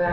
ra